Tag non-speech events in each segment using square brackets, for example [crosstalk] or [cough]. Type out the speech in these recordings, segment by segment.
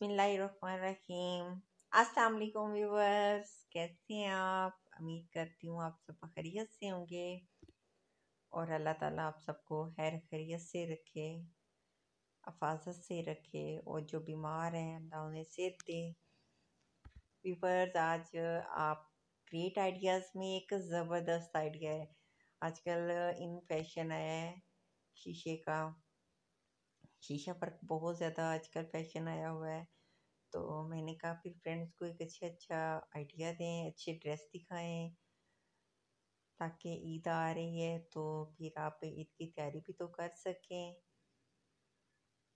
بسم اللہ الرحمن الرحیم السلام علیکم ویورز کیسے ہیں آپ امید کرتی ہوں آپ سب خیریت سے ہوں گے اور اللہ تعالیٰ آپ سب کو خیر خیریت سے رکھے حفاظت سے رکھے اور جو بیمار ہیں اللہ انہیں صحت دے ویورز آج آپ کریٹ آئیڈیاز میں ایک زبردست آئیڈیا ہے آج کل ان فیشن ہے شیشے کا شیشہ پر بہت زیادہ آج کل فیشن آیا ہوا ہے تو میں نے کہا پھر فرینڈس کو ایک اچھا اچھا آئیڈیا دیں اچھے ڈریس دکھائیں تاکہ عید آ رہی ہے تو پھر آپ عید کی تیاری بھی تو کر سکیں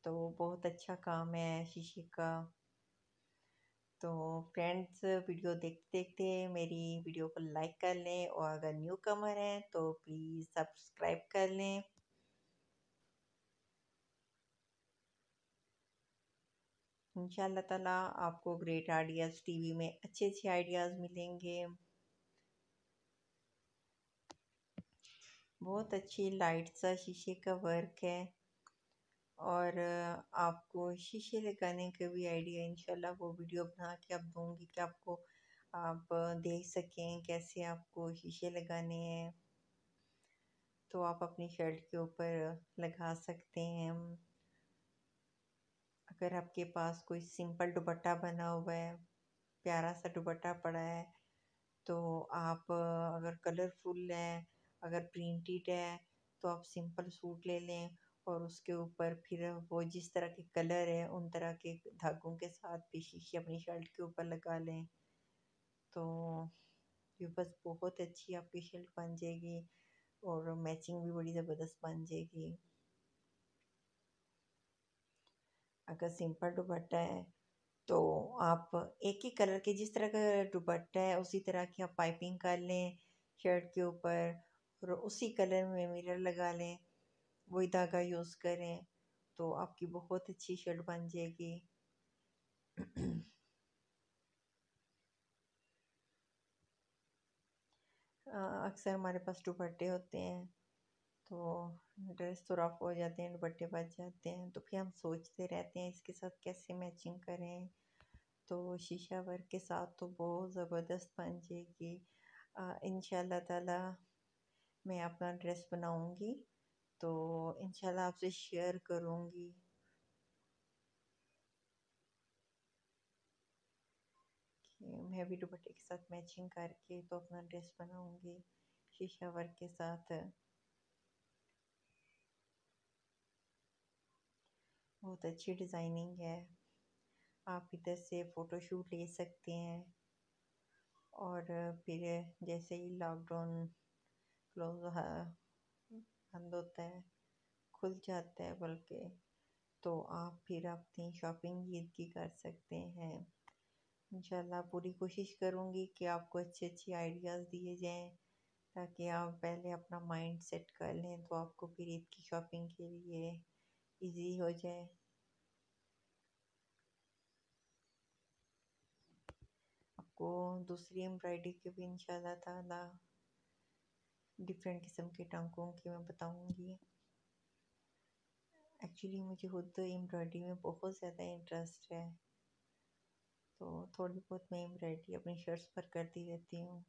تو بہت اچھا کام ہے شیشے کا تو فرینڈس ویڈیو دیکھتے دیکھتے میری ویڈیو کو لائک کر لیں اور اگر نیو کمر ہیں تو پلیز سبسکرائب کر لیں ان شاء اللہ تعالیٰ آپ کو گریٹ آئیڈیاز ٹی وی میں اچھے اچھے آئیڈیاز ملیں گے۔ بہت اچھی لائٹ سا شیشے کا ورک ہے اور آپ کو شیشے لگانے کا بھی آئیڈیا انشاءاللہ وہ ویڈیو بنا کے آپ دوں گی کہ آپ کو آپ دیکھ سکیں کیسے آپ کو شیشے لگانے ہیں۔ تو آپ اپنی شرٹ کے اوپر لگا سکتے ہیں۔ اگر آپ کے پاس کوئی سمپل دوپٹہ بنا ہوا ہے پیارا سا دوپٹہ پڑا ہے تو آپ اگر کلرفل ہے اگر پرنٹیڈ ہے تو آپ سمپل سوٹ لے لیں اور اس کے اوپر پھر وہ جس طرح کے کلر ہے ان طرح کے دھاگوں کے ساتھ بھی اپنی شرٹ کے اوپر لگا لیں تو یہ بس بہت اچھی آپ کی شرٹ بن جائے گی اور میچنگ بھی بڑی زبردست بن جائے گی اگر سمپل دوپٹہ ہے تو آپ ایک ہی کلر کے جس طرح کا دوپٹہ ہے، اسی طرح کی آپ پائپنگ کر لیں شرٹ کے اوپر اور اسی کلر میں میرر لگا لیں، وہی دھاگا یوز کریں تو آپ کی بہت اچھی شرٹ بن جائے گی۔ [clears throat] اکثر ہمارے پاس دوپٹے ہوتے ہیں۔ تو ڈریس تو رف ہو جاتے ہیں، دوپٹے بچ جاتے ہیں۔ تو پھر ہم سوچتے رہتے ہیں اس کے ساتھ کیسے میچنگ کریں۔ تو شیشہ ورک کے ساتھ تو بہت زبردست بن جائے گی۔ ان شاء اللہ تعالیٰ میں اپنا ڈریس بناؤں گی۔ تو ان شاء اللہ آپ سے شیئر کروں گی۔ کہ میں بھی دوپٹے کے ساتھ میچنگ کر کے تو اپنا ڈریس بناؤں گی شیشہ ورک کے ساتھ۔ بہت اچھی ڈیزائننگ ہے۔ آپ ادھر سے فوٹو شوٹ لے سکتے ہیں۔ اور پھر جیسے ہی لاک ڈاؤن کلوز بند ہوتا ہے، کھل جاتا ہے بلکہ، تو آپ پھر اپنی شاپنگ عید کی کر سکتے ہیں۔ انشاءاللہ پوری کوشش کروں گی کہ آپ کو اچھے اچھے آئیڈیاز دیے جائیں۔ تاکہ آپ پہلے اپنا مائنڈ سیٹ کر لیں تو آپ کو پھر عید کی شاپنگ کے لیے ایزی ہو جائے آپ کو دوسری امبرائڈری کے بھی انشاءاللہ تعالی ڈفرینٹ قسم کے ٹانکوں کی میں بتاؤں گی ایکچولی مجھے خود امبرائڈری میں بہت زیادہ انٹرسٹ ہے تو تھوڑی بہت میں امبرائڈری اپنی شرٹس پر کرتی رہتی ہوں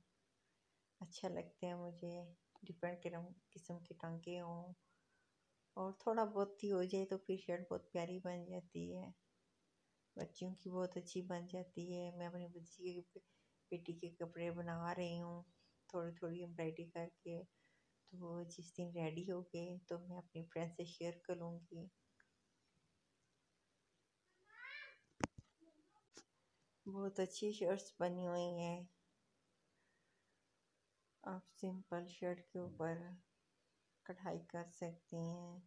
اچھا لگتا ہے مجھے ڈفرینٹ قسم کے ٹانکے ہوں اور تھوڑا بہت ہی ہو جائے تو پھر شرٹ بہت پیاری بن جاتی ہے۔ بچیوں کی بہت اچھی بن جاتی ہے۔ میں اپنی بچی کے بیٹی کے کپڑے بنا رہی ہوں، تھوڑی تھوڑی امبرائڈری کر کے۔ تو جس دن ریڈی ہو گئے تو میں اپنی فرینڈ سے شیئر کروں گی۔ بہت اچھی شرٹس بنی ہوئی ہیں۔ آپ سمپل شرٹ کے اوپر۔ کڑھائی کر سکتی ہیں۔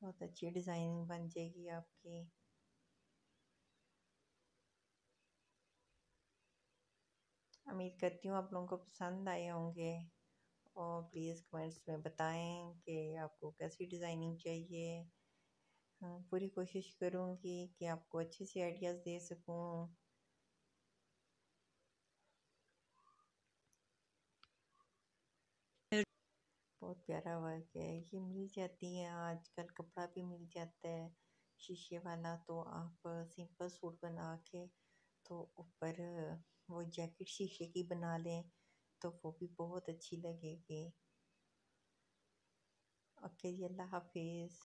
بہت اچھی ڈیزائننگ بن جائے گی آپ کی۔ امید کرتی ہوں آپ لوگوں کو پسند آئے ہوں گے۔ اور پلیز کمنٹس میں بتائیں کہ آپ کو کیسی ڈیزائننگ چاہیے۔ ہاں، پوری کوشش کروں گی کہ آپ کو اچھے سے آئیڈیاز دے سکوں۔ بہت پیارا ورک ہے۔ یہ مل جاتی ہیں۔ آج کل کپڑا بھی مل جاتا ہے۔ شیشے والا تو آپ سمپل سوٹ بنا کے تو اوپر وہ جیکٹ شیشے کی بنا لیں تو وہ بھی بہت اچھی لگے گی۔ اوکے جی اللہ حافظ۔